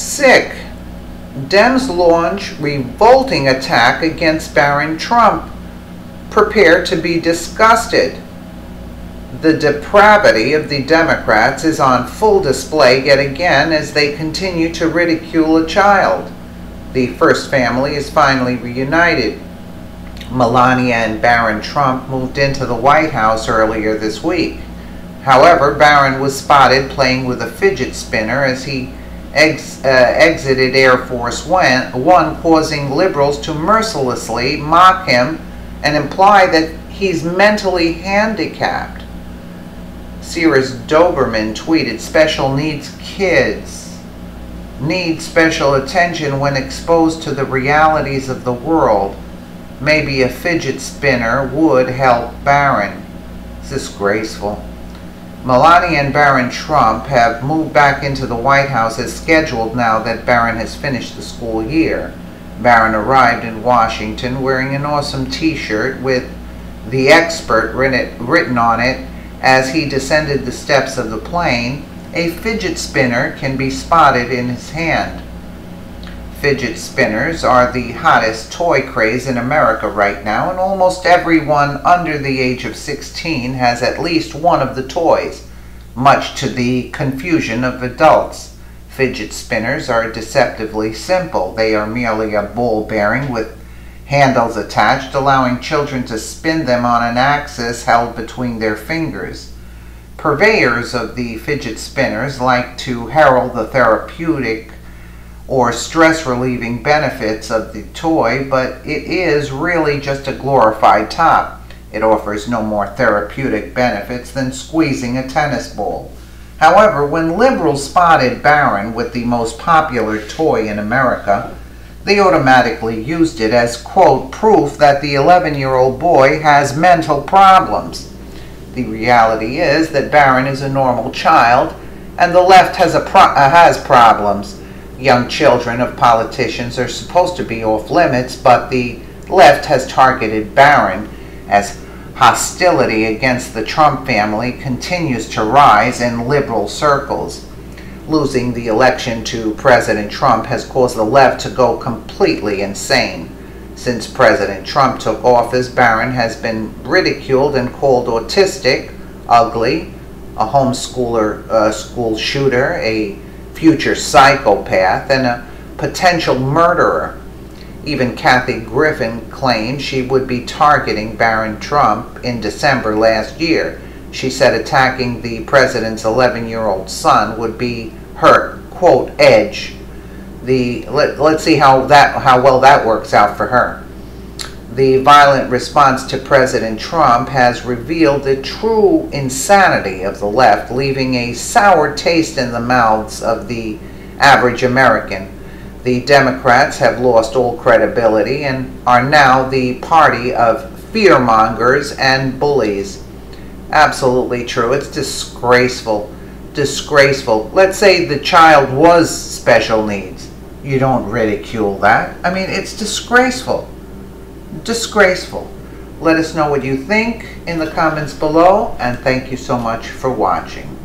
Sick. Dems launch revolting attack against Barron Trump. Prepare to be disgusted. The depravity of the Democrats is on full display yet again as they continue to ridicule a child. The first family is finally reunited. Melania and Barron Trump moved into the White House earlier this week. However, Barron was spotted playing with a fidget spinner as he ex uh, exited Air Force One, causing liberals to mercilessly mock him and imply that he's mentally handicapped. Cyrus Doberman tweeted, special needs kids need special attention when exposed to the realities of the world. Maybe a fidget spinner would help Barron. It's disgraceful. Melania and Barron Trump have moved back into the White House as scheduled now that Barron has finished the school year. Barron arrived in Washington wearing an awesome t-shirt with the expert written on it as he descended the steps of the plane, a fidget spinner can be spotted in his hand. Fidget spinners are the hottest toy craze in America right now, and almost everyone under the age of 16 has at least one of the toys, much to the confusion of adults. Fidget spinners are deceptively simple. They are merely a ball bearing with handles attached, allowing children to spin them on an axis held between their fingers. Purveyors of the fidget spinners like to herald the therapeutic or stress relieving benefits of the toy, but it is really just a glorified top. It offers no more therapeutic benefits than squeezing a tennis ball. However, when liberals spotted Barron with the most popular toy in America, they automatically used it as, quote, proof that the 11-year-old boy has mental problems. The reality is that Barron is a normal child, and the left has, a pro uh, has problems. Young children of politicians are supposed to be off limits, but the left has targeted Barron as hostility against the Trump family continues to rise in liberal circles losing the election to President Trump has caused the left to go completely insane. Since President Trump took office, Barron has been ridiculed and called autistic, ugly, a homeschooler, uh, school shooter, a future psychopath, and a potential murderer. Even Kathy Griffin claimed she would be targeting Barron Trump in December last year. She said attacking the president's 11-year-old son would be her quote edge. The let, let's see how that how well that works out for her. The violent response to President Trump has revealed the true insanity of the left, leaving a sour taste in the mouths of the average American. The Democrats have lost all credibility and are now the party of fearmongers and bullies. Absolutely true. It's disgraceful disgraceful. Let's say the child was special needs. You don't ridicule that. I mean, it's disgraceful. Disgraceful. Let us know what you think in the comments below, and thank you so much for watching.